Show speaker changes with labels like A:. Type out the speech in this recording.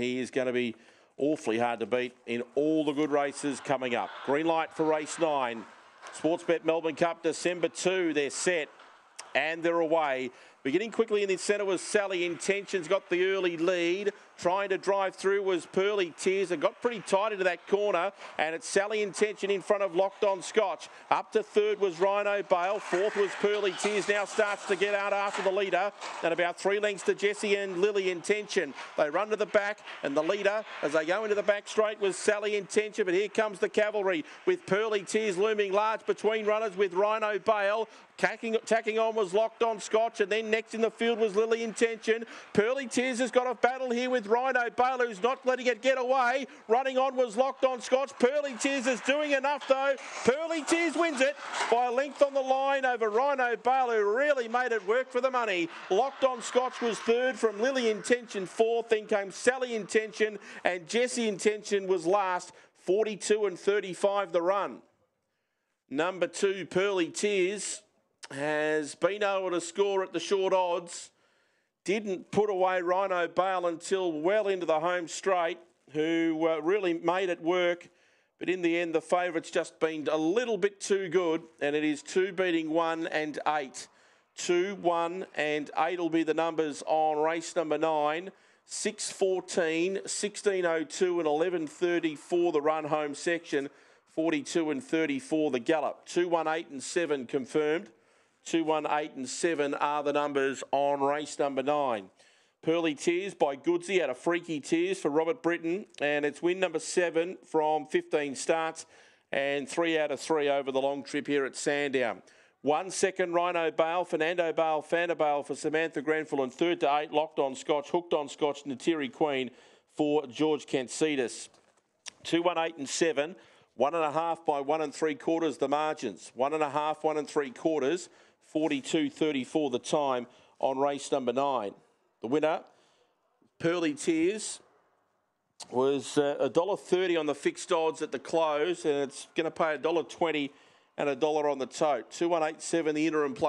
A: he is going to be awfully hard to beat in all the good races coming up. Green light for race nine. Sportsbet Melbourne Cup, December 2. They're set and they're away. Beginning quickly in the centre was Sally Intentions, got the early lead. Trying to drive through was Pearly Tears and got pretty tight into that corner. And it's Sally Intention in front of Locked On Scotch. Up to third was Rhino Bale. Fourth was Pearly Tears. Now starts to get out after the leader. And about three lengths to Jesse and Lily Intention. They run to the back. And the leader, as they go into the back straight, was Sally Intention. But here comes the cavalry with Pearly Tears looming large between runners with Rhino Bale. Tacking, tacking on was Locked On Scotch. And then next in the field was Lily Intention. Pearly Tears has got a battle here with Rhino Bale, who's not letting it get away. Running on was Locked On Scotch. Pearly Tears is doing enough, though. Pearly Tears wins it by a length on the line over Rhino Bale, who really made it work for the money. Locked On Scotch was third from Lily Intention fourth. Then came Sally Intention and Jessie Intention was last. 42 and 35 the run. Number two, Pearly Tears, has been able to score at the short odds didn't put away Rhino Bale until well into the home straight, who uh, really made it work. But in the end, the favourite's just been a little bit too good, and it is two beating one and eight. Two, one, and eight will be the numbers on race number nine. 614, 1602, and 1130 for the run home section. 42 and 34 the gallop. 218 and 7 confirmed. Two, one, eight, and 7 are the numbers on race number 9. Pearly Tears by Goodsy out of freaky tears for Robert Britton, and it's win number 7 from 15 starts and 3 out of 3 over the long trip here at Sandown. One second, Rhino Bale, Fernando Bale, Fanta Bale for Samantha Grenfell, and third to eight, locked on Scotch, hooked on Scotch, Natiri Queen for George Kentsidis. Two, one, eight, and seven. One and a half by one and three quarters, the margins. One and a half, one and three quarters. 42.34 the time on race number nine. The winner, Pearly Tears, was uh, $1.30 on the fixed odds at the close, and it's going to pay $1.20 and a dollar on the tote. 2187, the interim play.